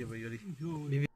Iya, Pak Yuri.